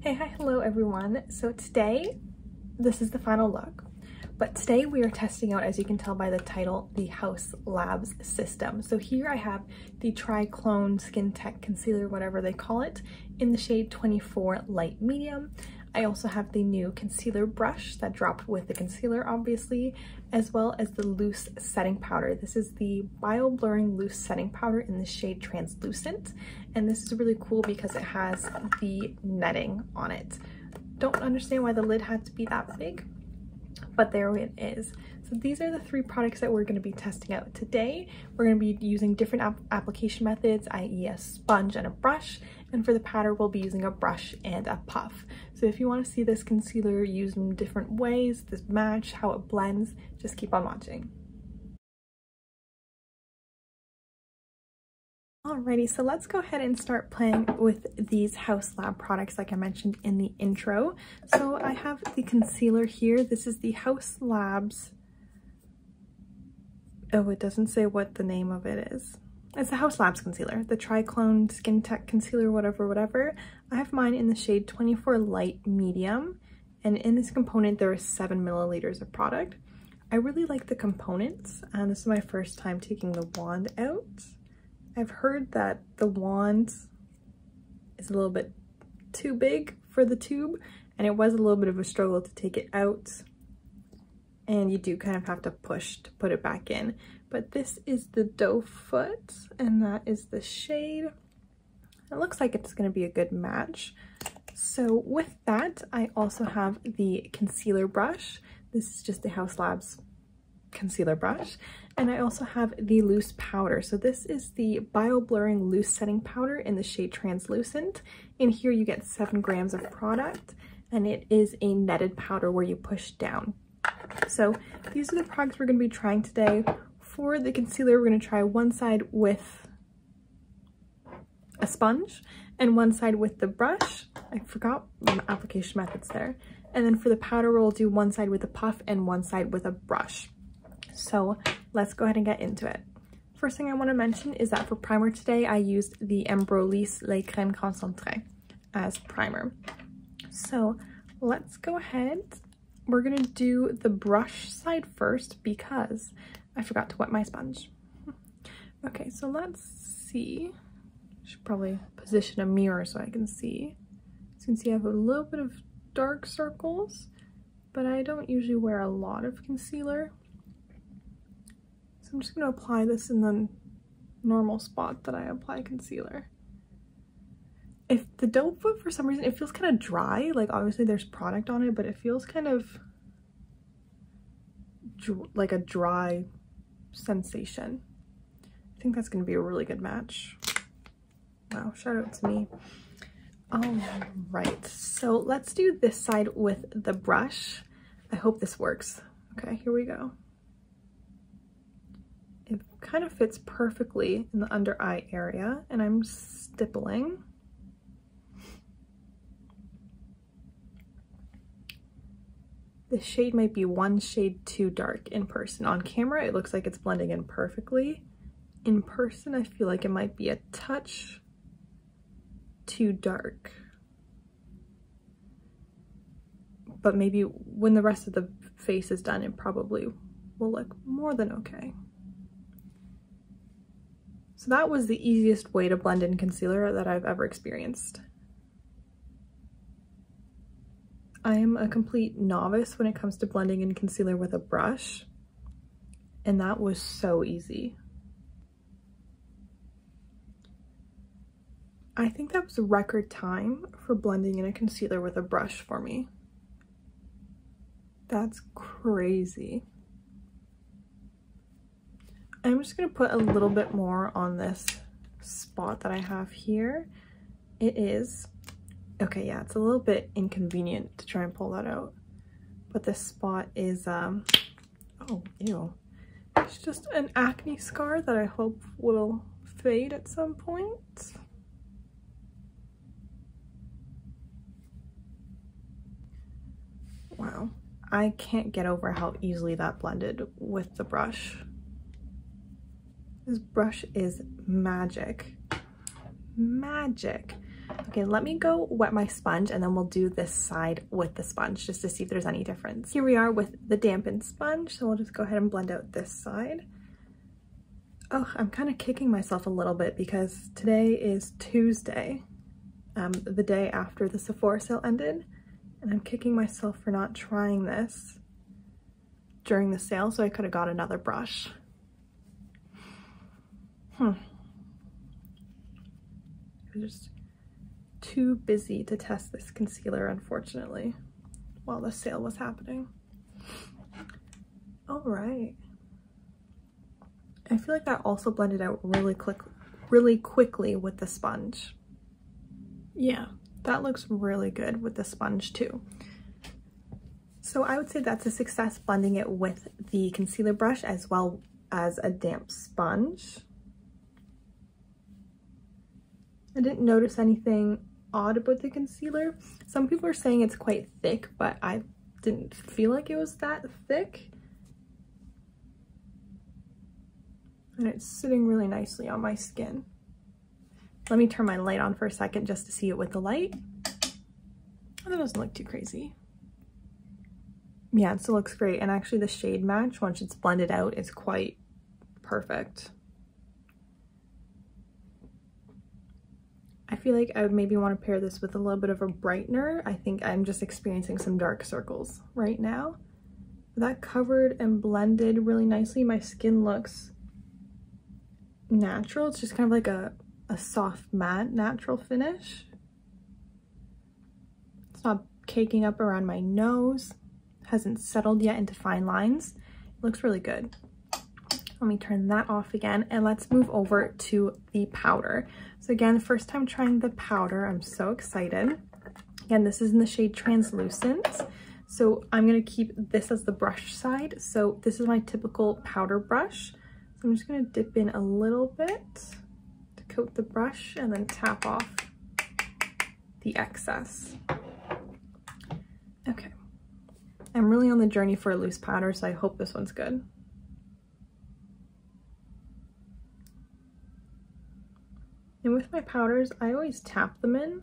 Hey, hi, hello everyone. So today, this is the final look, but today we are testing out, as you can tell by the title, the Haus Labs system. So here I have the Triclone Skin Tech Concealer, whatever they call it, in the shade 24 Light Medium. I also have the new concealer brush that dropped with the concealer, obviously, as well as the loose setting powder. This is the Bio Blurring Loose Setting Powder in the shade Translucent, and this is really cool because it has the netting on it. Don't understand why the lid had to be that big, but there it is. So these are the three products that we're going to be testing out today. We're going to be using different ap application methods, i.e. a sponge and a brush, and for the powder we'll be using a brush and a puff. So if you want to see this concealer used in different ways, this match, how it blends, just keep on watching. Alrighty, so let's go ahead and start playing with these Haus Lab products like I mentioned in the intro. So I have the concealer here. This is the Haus Labs. Oh, it doesn't say what the name of it is. It's the Haus Labs concealer, the Triclone Skin Tech Concealer, whatever, whatever. I have mine in the shade 24 Light Medium. And in this component, there are seven milliliters of product. I really like the components, and this is my first time taking the wand out. I've heard that the wand is a little bit too big for the tube and it was a little bit of a struggle to take it out and you do kind of have to push to put it back in. But this is the doe foot and that is the shade. It looks like it's going to be a good match. So with that, I also have the concealer brush. This is just the Haus Labs concealer brush. And I also have the loose powder. So this is the Bio Blurring Loose Setting Powder in the shade Translucent. In here you get seven grams of product and it is a netted powder where you push down. So these are the products we're going to be trying today. For the concealer, we're going to try one side with a sponge and one side with the brush. I forgot my application methods there. And then for the powder, we'll do one side with a puff and one side with a brush. So let's go ahead and get into it. First thing I want to mention is that for primer today, I used the Embryolisse Lait-Crème Concentré as primer. So let's go ahead. We're to do the brush side first because I forgot to wet my sponge. Okay, so let's see. Should probably position a mirror so I can see. You can see, I have a little bit of dark circles, but I don't usually wear a lot of concealer. So I'm just to apply this in the normal spot that I apply concealer. If the doe foot, for some reason, it feels kind of dry. Like, obviously there's product on it, but it feels kind of like a dry sensation. I think that's going to be a really good match. Wow, shout out to me. All right, so let's do this side with the brush. I hope this works. Okay, here we go. It kind of fits perfectly in the under eye area and I'm stippling. The shade might be one shade too dark in person. On camera, it looks like it's blending in perfectly. In person, I feel like it might be a touch too dark. But maybe when the rest of the face is done, it probably will look more than okay. So that was the easiest way to blend in concealer that I've ever experienced. I am a complete novice when it comes to blending in concealer with a brush, and that was so easy. I think that was record time for blending in a concealer with a brush for me. That's crazy. I'm just going to put a little bit more on this spot that I have here. It is, okay, yeah, it's a little bit inconvenient to try and pull that out. But this spot is, um, oh, ew. It's just an acne scar that I hope will fade at some point. Wow, I can't get over how easily that blended with the brush. This brush is magic. Magic. Okay, let me go wet my sponge and then we'll do this side with the sponge just to see if there's any difference. Here we are with the dampened sponge, so we'll just go ahead and blend out this side. Oh, I'm kind of kicking myself a little bit because today is Tuesday, um, the day after the Sephora sale ended, and I'm kicking myself for not trying this during the sale so I could have got another brush. Hmm. Just too busy to test this concealer, unfortunately, while the sale was happening. All right. I feel like that also blended out really quick, really quickly with the sponge. Yeah, that looks really good with the sponge too. So I would say that's a success blending it with the concealer brush as well as a damp sponge. I didn't notice anything odd about the concealer. Some people are saying it's quite thick, but I didn't feel like it was that thick. And it's sitting really nicely on my skin. Let me turn my light on for a second just to see it with the light. Oh, that doesn't look too crazy. Yeah, it still looks great. And actually the shade match, once it's blended out, is quite perfect. Feel like I would maybe want to pair this with a little bit of a brightener. I think I'm just experiencing some dark circles right now. That covered and blended really nicely. My skin looks natural. It's just kind of like a, a soft matte natural finish. It's not caking up around my nose. Hasn't settled yet into fine lines. It looks really good. Let me turn that off again and let's move over to the powder. So again, first time trying the powder, I'm so excited. Again, this is in the shade Translucent. So I'm gonna keep this as the brush side. So this is my typical powder brush. So I'm just gonna dip in a little bit to coat the brush and then tap off the excess. Okay. I'm really on the journey for a loose powder, so I hope this one's good. And with my powders, I always tap them in.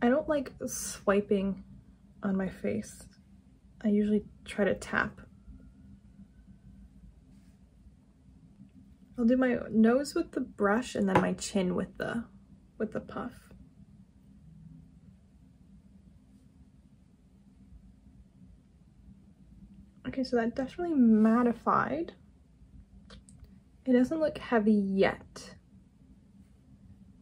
I don't like swiping on my face. I usually try to tap. I'll do my nose with the brush and then my chin with the with the puff. Okay, so that definitely mattified. It doesn't look heavy yet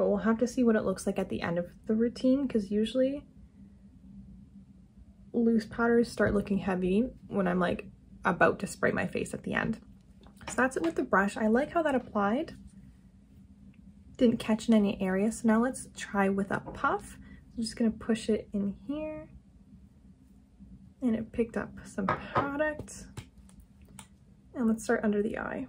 but we'll have to see what it looks like at the end of the routine because usually loose powders start looking heavy when I'm like about to spray my face at the end. So that's it with the brush. I like how that applied. Didn't catch in any area. So now let's try with a puff. I'm just gonna push it in here. And it picked up some product. And let's start under the eye.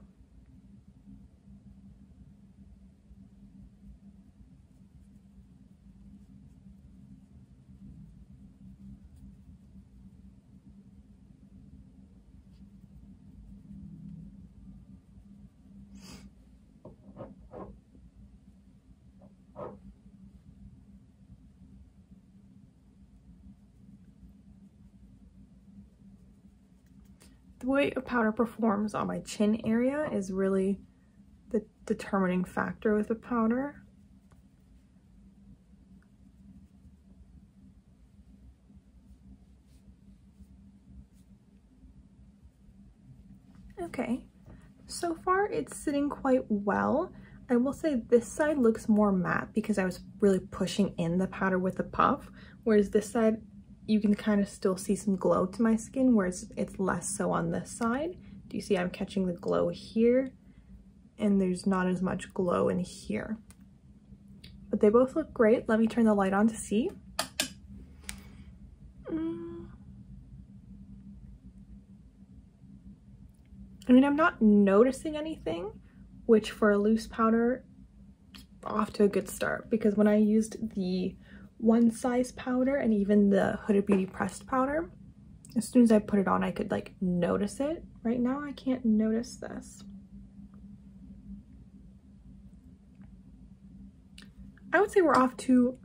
The way a powder performs on my chin area is really the determining factor with a powder. Okay, so far it's sitting quite well. I will say this side looks more matte because I was really pushing in the powder with the puff, whereas this side you can kind of still see some glow to my skin, whereas it's less so on this side. Do you see I'm catching the glow here? And there's not as much glow in here. But they both look great. Let me turn the light on to see. Mm. I mean, I'm not noticing anything, which for a loose powder, off to a good start because when I used the one size powder and even the Huda Beauty pressed powder. As soon as I put it on, I could like notice it. Right now, I can't notice this. I would say we're off to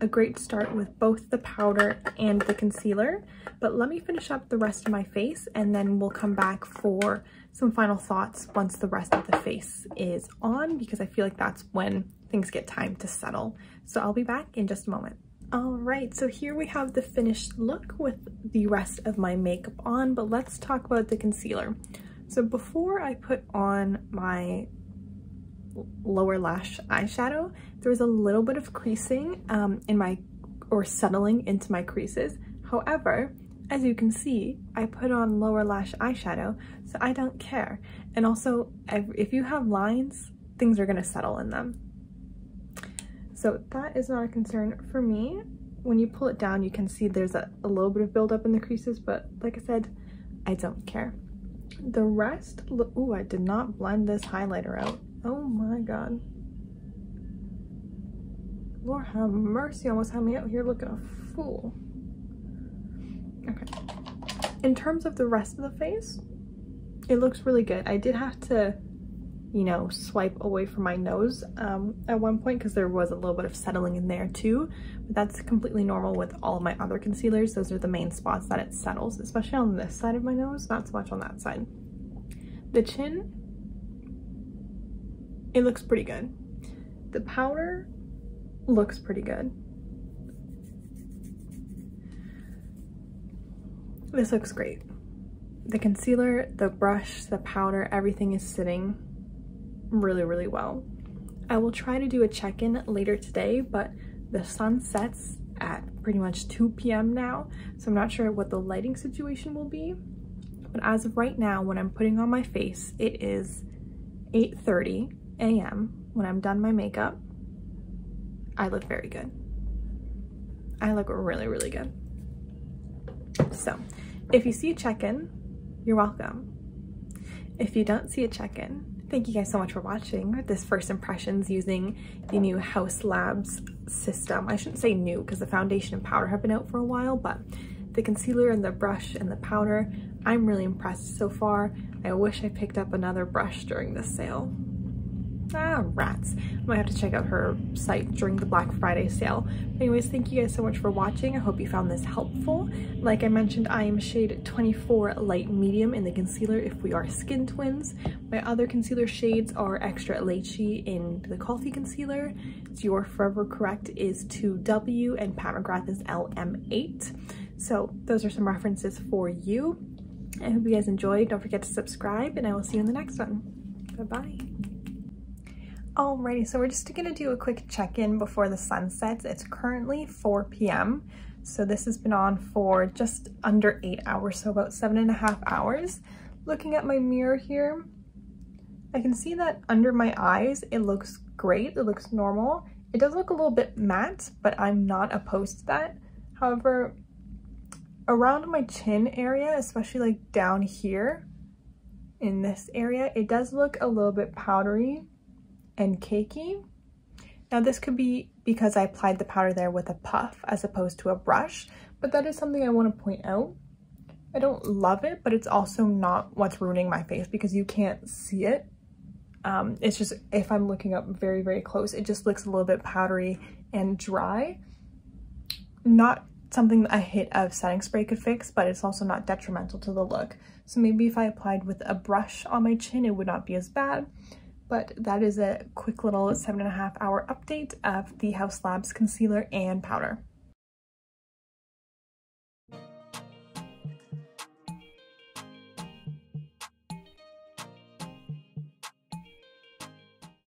a great start with both the powder and the concealer, but let me finish up the rest of my face and then we'll come back for some final thoughts once the rest of the face is on because I feel like that's when things get time to settle. So I'll be back in just a moment. All right, so here we have the finished look with the rest of my makeup on, but let's talk about the concealer. So before I put on my lower lash eyeshadow, there was a little bit of creasing um, in my, or settling into my creases. However, as you can see, I put on lower lash eyeshadow, so I don't care. And also, if you have lines, things are gonna settle in them. So that is not a concern for me. When you pull it down, you can see there's a, a little bit of buildup in the creases, but like I said, I don't care. The rest, ooh, I did not blend this highlighter out. Oh my God. Lord have mercy, almost had me out here looking a fool. Okay. In terms of the rest of the face, it looks really good. I did have to, you know, swipe away from my nose um, at one point because there was a little bit of settling in there too. But that's completely normal with all my other concealers. Those are the main spots that it settles, especially on this side of my nose, not so much on that side. The chin, it looks pretty good. The powder looks pretty good. This looks great. The concealer, the brush, the powder, everything is sitting really, really well. I will try to do a check-in later today, but the sun sets at pretty much 2 p.m. now, so I'm not sure what the lighting situation will be. But as of right now, when I'm putting on my face, it is 8.30 a.m. when I'm done my makeup. I look very good. I look really, really good. So if you see a check-in, you're welcome. If you don't see a check-in, thank you guys so much for watching this first impressions using the new Haus Labs system. I shouldn't say new because the foundation and powder have been out for a while, but the concealer and the brush and the powder, I'm really impressed so far. I wish I picked up another brush during this sale. Ah, rats. I might have to check out her site during the Black Friday sale. But anyways, thank you guys so much for watching. I hope you found this helpful. Like I mentioned, I am shade 24 light medium in the concealer if we are skin twins. My other concealer shades are extra lychee in the coffee concealer. It's your Forever Correct is 2W and Pat McGrath is LM8. So those are some references for you. I hope you guys enjoyed. Don't forget to subscribe and I will see you in the next one. Bye-bye. Alrighty, so we're just gonna do a quick check-in before the sun sets. It's currently 4 p.m. So this has been on for just under eight hours, so about seven and a half hours. Looking at my mirror here, I can see that under my eyes, it looks great, it looks normal. It does look a little bit matte, but I'm not opposed to that. However, around my chin area, especially like down here in this area, it does look a little bit powdery and cakey. Now this could be because I applied the powder there with a puff as opposed to a brush, but that is something I want to point out. I don't love it, but it's also not what's ruining my face because you can't see it. Um, it's just, if I'm looking up very, very close, it just looks a little bit powdery and dry. Not something a hit of setting spray could fix, but it's also not detrimental to the look. So maybe if I applied with a brush on my chin, it would not be as bad but that is a quick little seven and a half hour update of the Haus Labs concealer and powder.